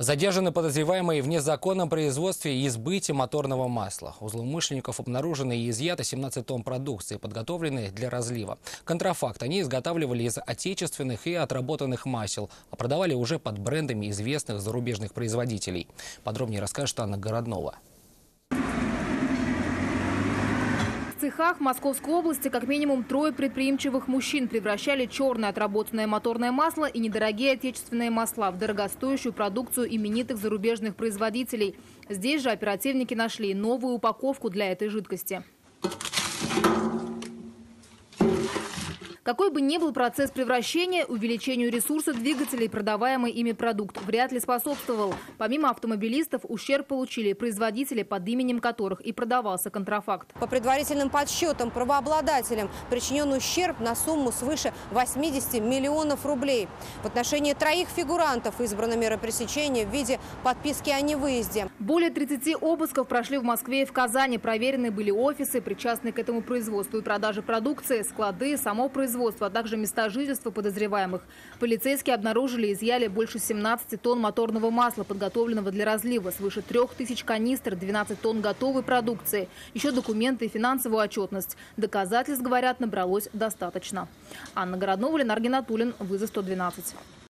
Задержаны подозреваемые в незаконном производстве и избытии моторного масла. У злоумышленников обнаружены и изъято 17 тонн продукции, подготовленной для разлива. Контрафакт они изготавливали из отечественных и отработанных масел, а продавали уже под брендами известных зарубежных производителей. Подробнее расскажет Анна Городнова. В цехах Московской области как минимум трое предприимчивых мужчин превращали черное отработанное моторное масло и недорогие отечественные масла в дорогостоящую продукцию именитых зарубежных производителей. Здесь же оперативники нашли новую упаковку для этой жидкости. Какой бы ни был процесс превращения, увеличению ресурса двигателей продаваемый ими продукт вряд ли способствовал. Помимо автомобилистов, ущерб получили производители, под именем которых и продавался контрафакт. По предварительным подсчетам правообладателям причинен ущерб на сумму свыше 80 миллионов рублей. В отношении троих фигурантов избрана мера пресечения в виде подписки о невыезде. Более 30 обысков прошли в Москве и в Казани. Проверены были офисы, причастные к этому производству и продаже продукции, склады, само производство производства, а также места жительства подозреваемых. Полицейские обнаружили и изъяли больше 17 тонн моторного масла, подготовленного для разлива, свыше 3000 канистр, 12 тонн готовой продукции, еще документы и финансовую отчетность. Доказательств, говорят, набралось достаточно. Анна Городнова, Ленар Геннатуллин, вызов 112.